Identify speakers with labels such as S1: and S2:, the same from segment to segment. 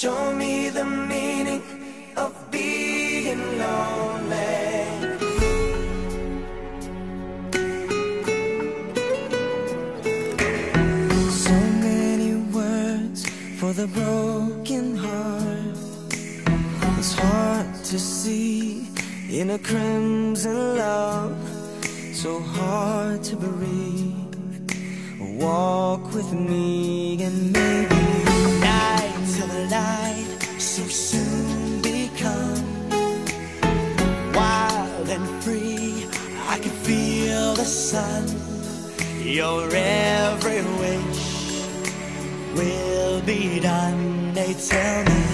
S1: Show me the meaning of being lonely. So many words for the broken heart. It's hard to see in a crimson love. So hard to breathe. Walk with me and maybe. sun, your every wish will be done. They tell me.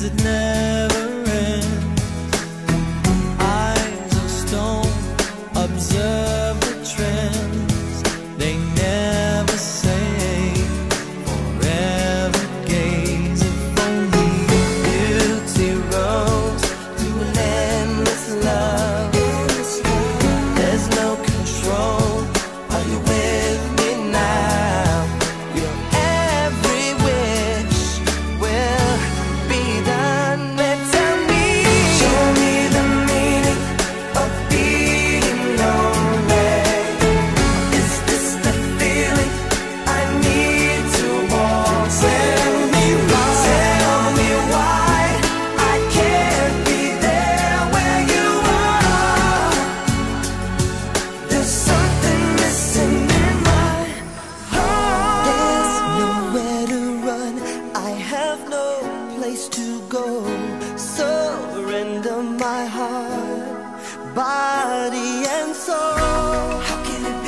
S1: as it now. go. Surrender my heart, body and soul. How can it